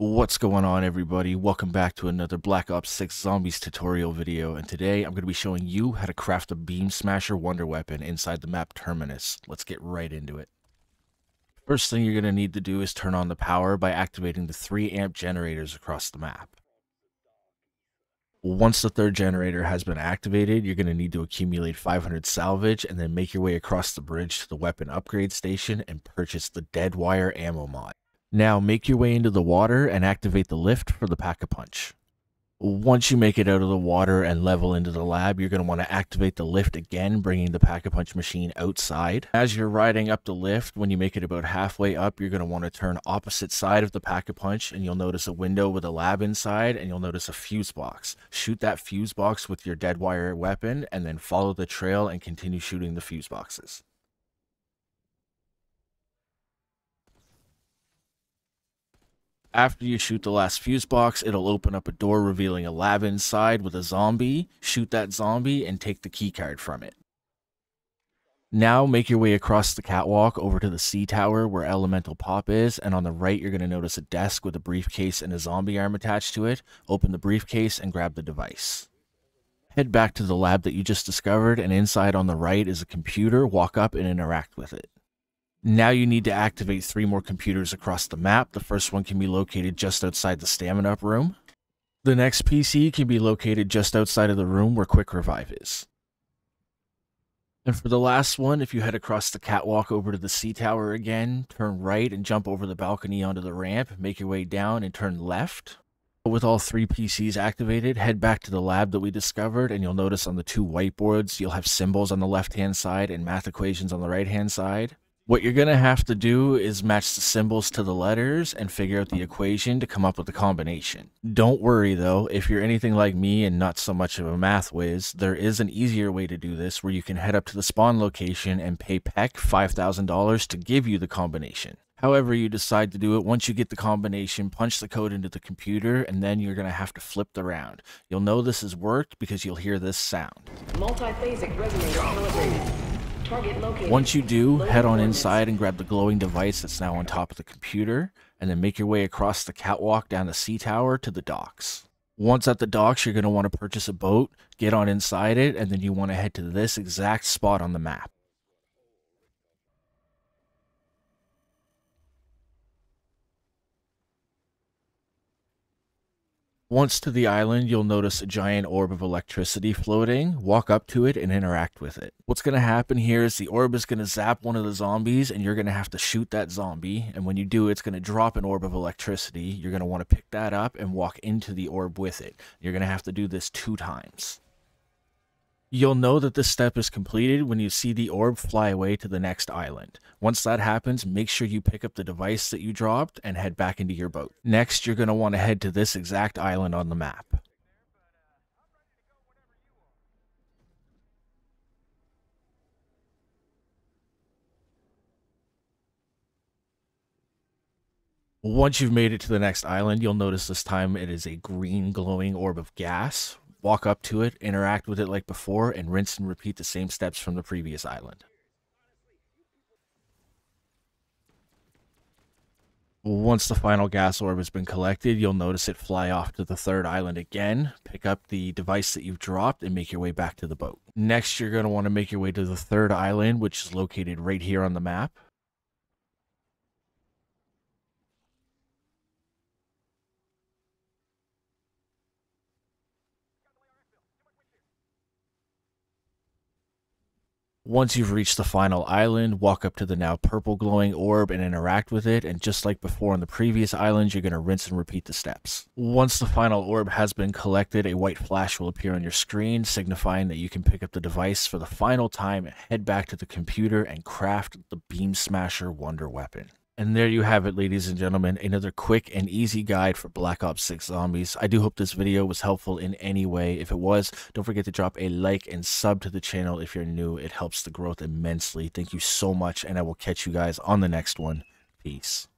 What's going on everybody? Welcome back to another Black Ops 6 Zombies tutorial video and today I'm going to be showing you how to craft a Beam Smasher Wonder Weapon inside the map Terminus. Let's get right into it. First thing you're going to need to do is turn on the power by activating the 3 amp generators across the map. Once the third generator has been activated, you're going to need to accumulate 500 salvage and then make your way across the bridge to the weapon upgrade station and purchase the Dead Wire ammo mod. Now make your way into the water and activate the lift for the Pack-a-Punch. Once you make it out of the water and level into the lab, you're going to want to activate the lift again, bringing the Pack-a-Punch machine outside. As you're riding up the lift, when you make it about halfway up, you're going to want to turn opposite side of the Pack-a-Punch, and you'll notice a window with a lab inside, and you'll notice a fuse box. Shoot that fuse box with your dead wire weapon, and then follow the trail and continue shooting the fuse boxes. After you shoot the last fuse box, it'll open up a door revealing a lab inside with a zombie. Shoot that zombie and take the keycard from it. Now make your way across the catwalk over to the C tower where Elemental Pop is, and on the right you're going to notice a desk with a briefcase and a zombie arm attached to it. Open the briefcase and grab the device. Head back to the lab that you just discovered, and inside on the right is a computer. Walk up and interact with it. Now you need to activate three more computers across the map. The first one can be located just outside the stamina up room. The next PC can be located just outside of the room where Quick Revive is. And for the last one, if you head across the catwalk over to the C tower again, turn right and jump over the balcony onto the ramp, make your way down and turn left. With all three PCs activated, head back to the lab that we discovered, and you'll notice on the two whiteboards, you'll have symbols on the left hand side and math equations on the right hand side. What you're going to have to do is match the symbols to the letters and figure out the equation to come up with the combination. Don't worry though, if you're anything like me and not so much of a math whiz, there is an easier way to do this where you can head up to the spawn location and pay Peck $5,000 to give you the combination. However you decide to do it, once you get the combination, punch the code into the computer, and then you're going to have to flip the round. You'll know this has worked because you'll hear this sound. Multiphasic resonator. Once you do, head on inside and grab the glowing device that's now on top of the computer, and then make your way across the catwalk down the C tower to the docks. Once at the docks, you're going to want to purchase a boat, get on inside it, and then you want to head to this exact spot on the map. Once to the island, you'll notice a giant orb of electricity floating. Walk up to it and interact with it. What's going to happen here is the orb is going to zap one of the zombies and you're going to have to shoot that zombie. And when you do, it's going to drop an orb of electricity. You're going to want to pick that up and walk into the orb with it. You're going to have to do this two times. You'll know that this step is completed when you see the orb fly away to the next island. Once that happens, make sure you pick up the device that you dropped and head back into your boat. Next, you're going to want to head to this exact island on the map. Once you've made it to the next island, you'll notice this time it is a green glowing orb of gas walk up to it, interact with it like before, and rinse and repeat the same steps from the previous island. Once the final gas orb has been collected, you'll notice it fly off to the third island again, pick up the device that you've dropped, and make your way back to the boat. Next, you're going to want to make your way to the third island, which is located right here on the map. Once you've reached the final island, walk up to the now purple glowing orb and interact with it, and just like before on the previous island, you're going to rinse and repeat the steps. Once the final orb has been collected, a white flash will appear on your screen, signifying that you can pick up the device for the final time head back to the computer and craft the Beam Smasher Wonder Weapon. And there you have it, ladies and gentlemen, another quick and easy guide for Black Ops 6 Zombies. I do hope this video was helpful in any way. If it was, don't forget to drop a like and sub to the channel if you're new. It helps the growth immensely. Thank you so much, and I will catch you guys on the next one. Peace.